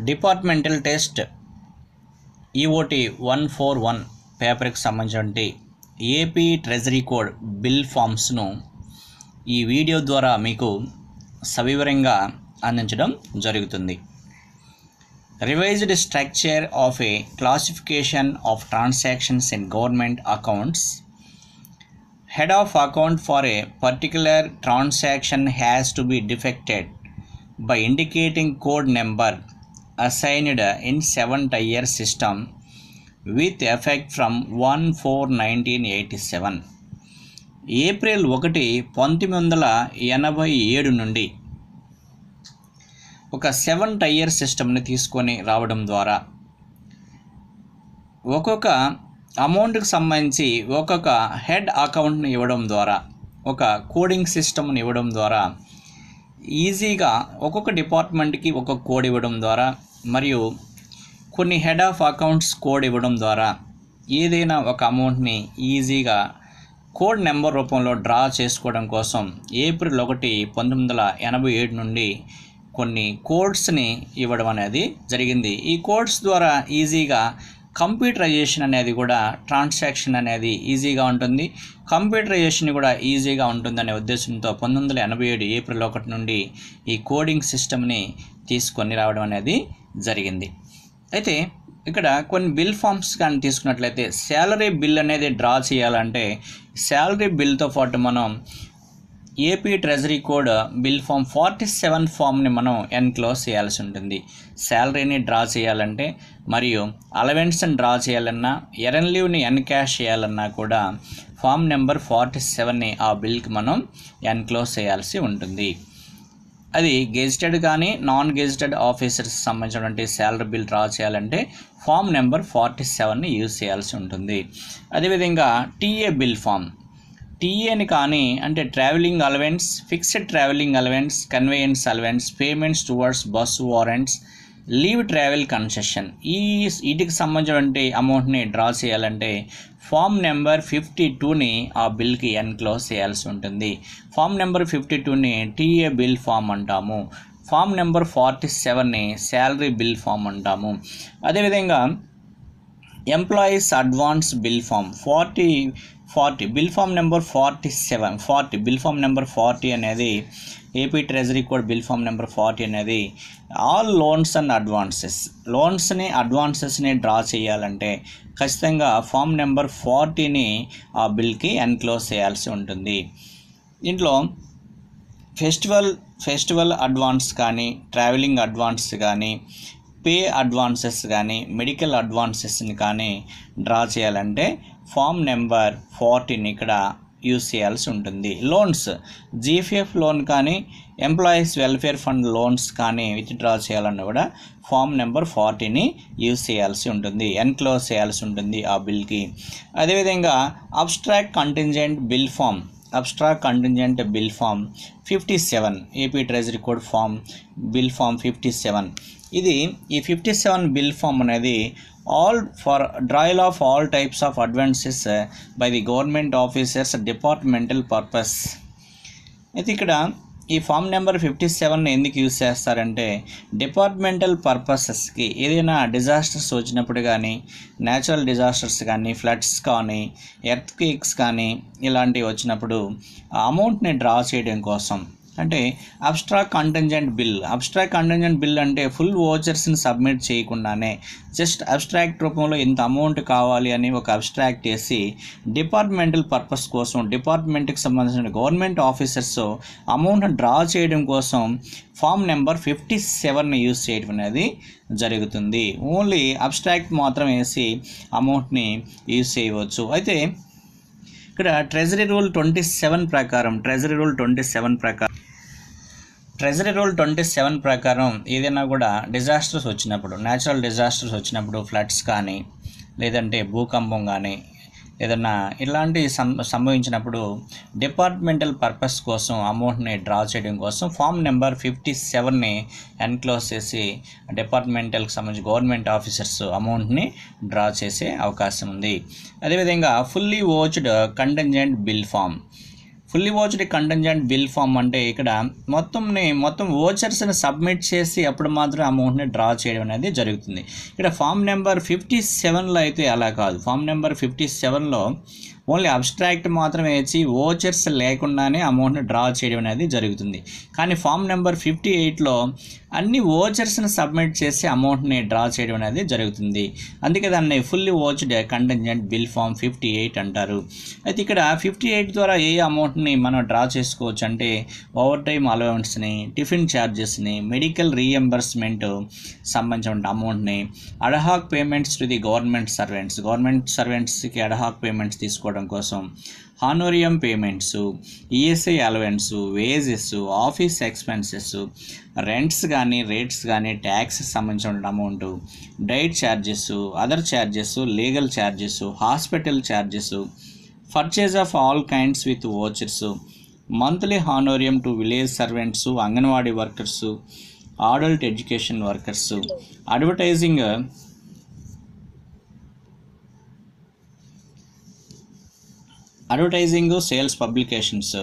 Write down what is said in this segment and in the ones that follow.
Departmental test EOT one four one పేపర్కి సంబంధించిన AP treasury code bill ఫామ్స్ను ఈ వీడియో ద్వారా మీకు సవివరంగా అందించడం జరుగుతుంది. Revised structure of a classification of transactions in government accounts head of account for a particular transaction has to be defected by indicating code number assigned in 7 tier system with effect from 1 4 1987 April ఒకటి పంతొమ్మిది వందల ఎనభై ఏడు నుండి ఒక seven tyre సిస్టమ్ని తీసుకొని రావడం ద్వారా ఒక్కొక్క అమౌంట్కి సంబంధించి ఒక్కొక్క హెడ్ అకౌంట్ని ఇవ్వడం ద్వారా ఒక కోడింగ్ సిస్టమ్ని ఇవ్వడం ద్వారా ఈజీగా ఒక్కొక్క డిపార్ట్మెంట్కి ఒక్కొక్క కోడ్ ఇవ్వడం ద్వారా మరియు కొన్ని హెడ్ ఆఫ్ అకౌంట్స్ కోడ్ ఇవ్వడం ద్వారా ఏదైనా ఒక అమౌంట్ని ఈజీగా కోడ్ నెంబర్ రూపంలో డ్రా చేసుకోవడం కోసం ఏప్రిల్ ఒకటి పంతొమ్మిది వందల ఎనభై ఏడు నుండి కొన్ని కోడ్స్ని ఇవ్వడం అనేది జరిగింది. ఈ కోడ్స్ ద్వారా ఈజీగా కంప్యూటరైజేషన్ అనేది కూడా ట్రాన్సాక్షన్ అనేది ఈజీగా ఉంటుంది. కంప్యూటరైజేషన్ కూడా ఈజీగా ఉంటుందనే ఉద్దేశంతో పంతొమ్మిది వందల ఎనభై ఏడు ఏప్రిల్ ఒకటి నుండి ఈ కోడింగ్ సిస్టమ్ని తీసుకొని రావడం అనేది జరిగింది. అయితే ఇక్కడ కొన్ని బిల్ ఫామ్స్ కానీ తీసుకున్నట్లయితే శాలరీ బిల్ అనేది డ్రా చేయాలంటే శాలరీ బిల్తో పాటు మనం AP treasury code bill form forty seven ఫామ్ని మనం ఎన్క్లోజ్ చేయాల్సి ఉంటుంది. శాలరీని డ్రా చేయాలంటే మరియు అలవెన్స్ని డ్రా చేయాలన్నా ఎరన్ లీవ్ని ఎన్క్యాష్ చేయాలన్నా కూడా ఫామ్ నెంబర్ ఫార్టీ సెవెన్ని ఆ బిల్కి మనం ఎన్క్లోజ్ చేయాల్సి ఉంటుంది. అది గెజిటెడ్ కానీ నాన్ గెజిటెడ్ ఆఫీసర్స్ సంబంధించినటువంటి శాలరీ బిల్ డ్రా చేయాలంటే ఫామ్ నెంబర్ ఫార్టీ సెవెన్ని యూజ్ చేయాల్సి ఉంటుంది. అదేవిధంగా టీఏ బిల్ ఫామ్ టీఏని కానీ అంటే travelling allowance fixed travelling allowance conveyance allowance payments towards bus warrants leave travel concession ఈ వీటికి సంబంధించినటువంటి అమౌంట్ని డ్రా చేయాలంటే ఫామ్ నెంబర్ ఫిఫ్టీ టూని ఆ బిల్కి ఎన్క్లోజ్ చేయాల్సి ఉంటుంది. ఫామ్ నెంబర్ ఫిఫ్టీ టూని టీఏ బిల్ ఫామ్ అంటాము. ఫామ్ నెంబర్ ఫార్టీ సెవెన్ని శాలరీ బిల్ ఫామ్ అంటాము. అదేవిధంగా employees advance bill form forty forty bill form number forty seven forty bill form number forty అనేది AP treasury code bill form number forty అనేది all loans and advances లోన్స్ని అడ్వాన్సెస్ని draw చేయాలంటే ఖచ్చితంగా form number ఫార్టీని ఆ బిల్కి enclose చేయాల్సి ఉంటుంది. దీంట్లో ఫెస్టివల్ ఫెస్టివల్ అడ్వాన్స్ కానీ ట్రావెలింగ్ అడ్వాన్స్ కానీ పే అడ్వాన్సెస్ కానీ మెడికల్ అడ్వాన్సెస్ని కానీ డ్రా చేయాలంటే ఫామ్ నెంబర్ ఫార్టీని ఇక్కడ యూస్ చేయాల్సి ఉంటుంది. లోన్స్ జీఫీఎఫ్ లోన్ కానీ ఎంప్లాయీస్ వెల్ఫేర్ ఫండ్ లోన్స్ కానీ విత్డ్రా చేయాలన్నా కూడా ఫామ్ నెంబర్ ఫార్టీని యూస్ చేయాల్సి ఉంటుంది. ఎన్క్లోజ్ చేయాల్సి ఉంటుంది ఆ బిల్కి. అదేవిధంగా abstract contingent bill form abstract contingent bill form fifty seven AP treasury code form bill form fifty seven. ఇది ఈ ఫిఫ్టీ సెవెన్ బిల్ ఫామ్ అనేది all for drawal of all types of advances by the government officers departmental purpose అయితే ఇక్కడ ఈ form number fifty seven ఎందుకు use చేస్తారంటే departmental పర్పసెస్కి ఏదైనా డిజాస్టర్స్ వచ్చినప్పుడు కానీ న్యాచురల్ డిజాస్టర్స్ కానీ ఫ్లడ్స్ కానీ ఎర్త్ క్వేక్స్ కానీ ఇలాంటివి వచ్చినప్పుడు ఆ అమౌంట్ని డ్రా చేయడం కోసం. అంటే abstract contingent bill abstract contingent bill అంటే ఫుల్ ఓచర్స్ని సబ్మిట్ చేయకుండానే జస్ట్ అబ్స్ట్రాక్ట్ రూపంలో ఇంత అమౌంట్ కావాలి అని ఒక అబ్స్ట్రాక్ట్ చేసి డిపార్ట్మెంటల్ పర్పస్ కోసం డిపార్ట్మెంట్కి సంబంధించిన గవర్నమెంట్ ఆఫీసర్స్ అమౌంట్ డ్రా చేయడం కోసం form number fifty seven use చేయడం అనేది జరుగుతుంది. ఓన్లీ అబ్స్ట్రాక్ట్ మాత్రం వేసి అమౌంట్ని యూజ్ చేయవచ్చు. అయితే ఇక్కడ ట్రెజరీ రూల్ ట్వంటీ సెవెన్ ప్రకారం ట్రెజరీ రూల్ ట్వంటీ సెవెన్ ప్రకారం ట్రెజరీ రూల్ ట్వంటీ సెవెన్ ప్రకారం ఏదైనా కూడా డిజాస్టర్స్ వచ్చినప్పుడు న్యాచురల్ డిజాస్టర్స్ వచ్చినప్పుడు ఫ్లడ్స్ కానీ లేదంటే భూకంపం కానీ ఏదన్నా ఇలాంటి సం సంభవించినప్పుడు డిపార్ట్మెంటల్ పర్పస్ కోసం అమౌంట్ని డ్రా చేయడం కోసం ఫామ్ నెంబర్ ఫిఫ్టీ సెవెన్ని ఎన్క్లోజ్ చేసి డిపార్ట్మెంటల్కి సంబంధించి గవర్నమెంట్ ఆఫీసర్స్ అమౌంట్ని డ్రా చేసే అవకాశం ఉంది. అదేవిధంగా fully vouched contingent bill form fully vouched contingent bill form అంటే ఇక్కడ మొత్తంని మొత్తం ఓచర్స్ని సబ్మిట్ చేసి అప్పుడు మాత్రం అమౌంట్ని డ్రా చేయడం అనేది జరుగుతుంది. ఇక్కడ ఫామ్ నెంబర్ ఫిఫ్టీ సెవెన్లో అయితే అలా కాదు. ఫామ్ నెంబర్ ఫిఫ్టీ సెవెన్లో ఓన్లీ అబ్స్ట్రాక్ట్ మాత్రమే ఇచ్చి ఓచర్స్ లేకుండానే అమౌంట్ని డ్రా చేయడం అనేది జరుగుతుంది. కానీ ఫామ్ నెంబర్ ఫిఫ్టీ ఎయిట్లో అన్ని ఓచర్స్ని సబ్మిట్ చేసి అమౌంట్ని డ్రా చేయడం అనేది జరుగుతుంది. అందుకే దాన్ని fully vouched contingent bill form fifty eight అంటారు. అయితే ఇక్కడ ఫిఫ్టీ ఎయిట్ ద్వారా ఏ అమౌంట్ని మనం డ్రా చేసుకోవచ్చు అంటే ఓవర్ టైమ్ అలవెన్స్ని టిఫిన్ ఛార్జెస్ని మెడికల్ రీఎంబర్స్మెంట్ సంబంధించిన అమౌంట్ని ad hoc payments to the government servants. Government సర్వెంట్స్కి ad hoc payments తీసుకోవడం కోసం honorarium payments ESI allowance wages office expenses rents కానీ రేట్స్ కానీ ట్యాక్స్ సంబంధించిన amount diet charges other charges legal charges hospital charges purchase of all kinds with vouchers monthly honorarium to village servants anganwadi workers adult education workers advertising advertising sales publications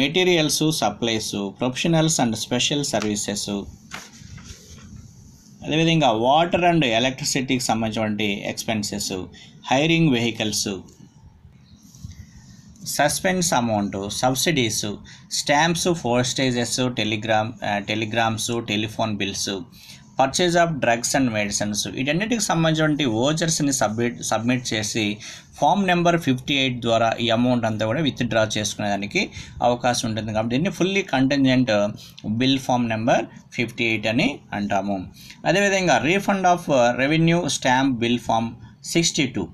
materials supplies professionals and special services. అదేవిధంగా water and ఎలక్ట్రిసిటీకి సంబంధించినటువంటి expenses hiring vehicles. Suspense amount subsidies stamps postages telegram telegrams telephone bills. Purchase of drugs and medicines వీటన్నిటికి సంబంధించిన ఓచర్స్ని submit submit చేసి form number fifty eight ద్వారా ఈ amount అంతా కూడా విత్డ్రా చేసుకునేదానికి అవకాశం ఉంటుంది. కాబట్టి దీన్ని fully contingent bill form number fifty eight అని అంటాము. అదేవిధంగా refund of revenue stamp bill form sixty two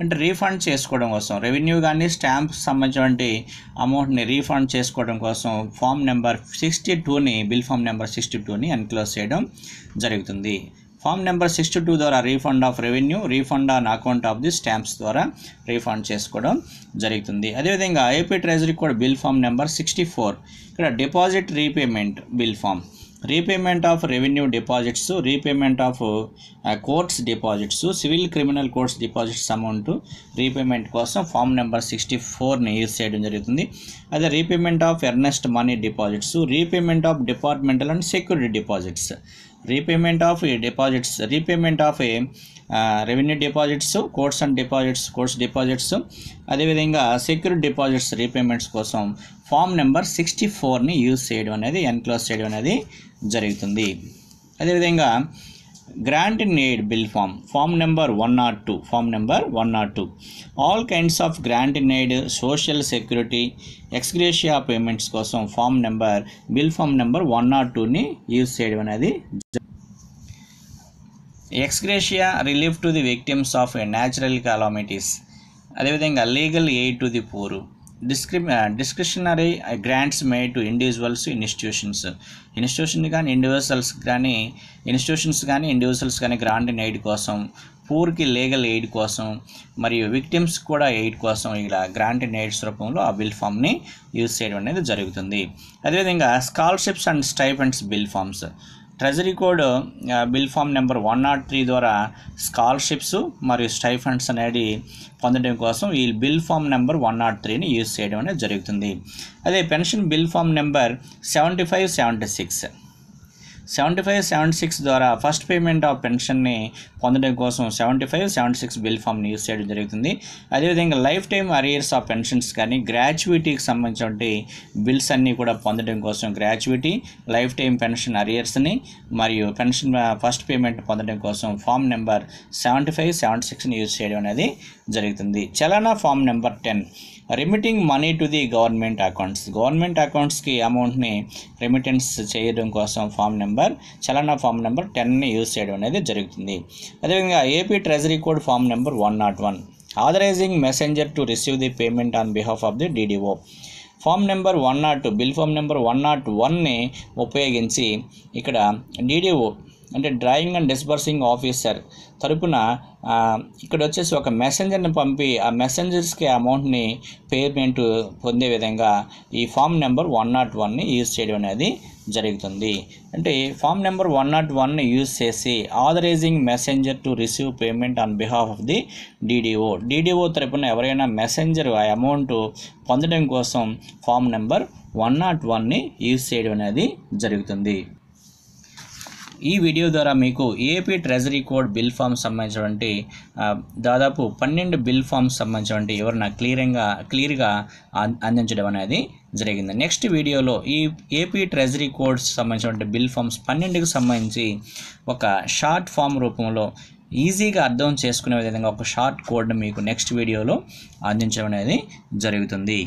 అంటే రీఫండ్ చేసుకోవడం కోసం రెవెన్యూ కానీ స్టాంప్ సంబంధించినటువంటి అమౌంట్ని రీఫండ్ చేసుకోవడం కోసం ఫామ్ నెంబర్ సిక్స్టీ టూని బిల్ ఫామ్ నెంబర్ సిక్స్టీ టూని ఎన్క్లోజ్ చేయడం జరుగుతుంది. ఫామ్ నెంబర్ సిక్స్టీ టూ ద్వారా refund of revenue refund on account of the stamps ద్వారా రీఫండ్ చేసుకోవడం జరుగుతుంది. అదేవిధంగా ఏపీ ట్రెజరీ కూడా bill form number sixty four. ఇక్కడ deposit repayment bill form. Repayment of revenue deposits repayment of courts deposits civil criminal courts deposits amount repayment కోసం form number sixty ఫోర్ని use చేయడం జరుగుతుంది. అదే repayment of earnest money deposits repayment of departmental and security deposits repayment of deposits repayment of revenue deposits courts and deposits courts deposits అదేవిధంగా security deposits repayments కోసం form number sixty ఫోర్ని use చేయడం అనేది enclose చేయడం అనేది జరుగుతుంది. అదేవిధంగా grant in aid bill form form number one naught two form number one naught two all kinds of grant in aid social security ex gratia payments కోసం form number bill form number one naught టూని use చేయడం అనేది ex gratia relief to the victims of natural calamities అదేవిధంగా legal aid to the poor డిస్క్రి discretionary grants made to individuals institutions institution కానీ individuals కానీ institutions కానీ individuals కానీ grant aid కోసం పూర్కి లీగల్ ఎయిడ్ కోసం మరియు విక్టిమ్స్ కూడా ఎయిడ్ కోసం ఇలా గ్రాంట్ ఎయిడ్స్ రూపంలో ఆ బిల్ ఫామ్ని యూజ్ చేయడం అనేది జరుగుతుంది. అదేవిధంగా scholarships and stipends bill forms treasury code bill form number one naught three ద్వారా స్కాలర్షిప్స్ మరియు స్టైఫండ్స్ అనేది పొందడం కోసం ఈ bill form number one naught త్రీని యూజ్ చేయడం అనేది జరుగుతుంది. అదే pension bill form number seventy five seventy six. Seventy five seventy six ద్వారా ఫస్ట్ పేమెంట్ ఆఫ్ పెన్షన్ని పొందడం కోసం seventy five seventy six bill ఫామ్ని యూజ్ చేయడం జరుగుతుంది. అదేవిధంగా life time arrears of pensions కానీ గ్రాడ్యుయేటీకి సంబంధించిన బిల్స్ అన్నీ కూడా పొందడం కోసం గ్రాడ్యుయేటీ లైఫ్ టైం పెన్షన్ అరియర్స్ని మరియు పెన్షన్ ఫస్ట్ పేమెంట్ పొందడం కోసం form number seventy five seventy సిక్స్ని use చేయడం అనేది జరుగుతుంది. Challan form number ten. Remitting money to the government accounts government అకౌంట్స్కి అమౌంట్ని రెమిటెన్స్ చేయడం కోసం form number challan form number టెన్ని use చేయడం అనేది జరుగుతుంది. అదేవిధంగా AP treasury code form number one naught one authorising messenger to receive the payment on behalf of the DDO form number one naught bill form number one naught వన్ని ఉపయోగించి ఇక్కడ DDO అంటే drawing and disbursing officer తరపున ఇక్కడ వచ్చేసి ఒక మెసెంజర్ని పంపి ఆ మెసెంజర్స్కి అమౌంట్ని పేమెంట్ పొందే విధంగా ఈ ఫామ్ నెంబర్ వన్ నాట్ వన్ని యూజ్ చేయడం అనేది జరుగుతుంది. అంటే ఫామ్ నెంబర్ వన్ నాట్ వన్ని యూజ్ చేసి authorising messenger to receive payment on behalf of the DDO DDO తరపున ఎవరైనా మెసెంజర్ ఆ అమౌంట్ పొందడం కోసం ఫామ్ నెంబర్ వన్ నాట్ వన్ని యూజ్ చేయడం అనేది జరుగుతుంది. ఈ వీడియో ద్వారా మీకు AP treasury code bill forms సంబంధించినటువంటి దాదాపు పన్నెండు బిల్ ఫామ్స్ సంబంధించినటువంటి ఎవరైనా క్లియరింగ్గా క్లియర్గా అందించడం అనేది జరిగింది. నెక్స్ట్ వీడియోలో ఈ ఏపీ ట్రెజరీ కోడ్స్ సంబంధించినటువంటి బిల్ ఫామ్స్ పన్నెండుకు సంబంధించి ఒక షార్ట్ ఫామ్ రూపంలో ఈజీగా అర్థం చేసుకునే విధంగా ఒక షార్ట్ కోడ్ మీకు నెక్స్ట్ వీడియోలో అందించడం అనేది జరుగుతుంది.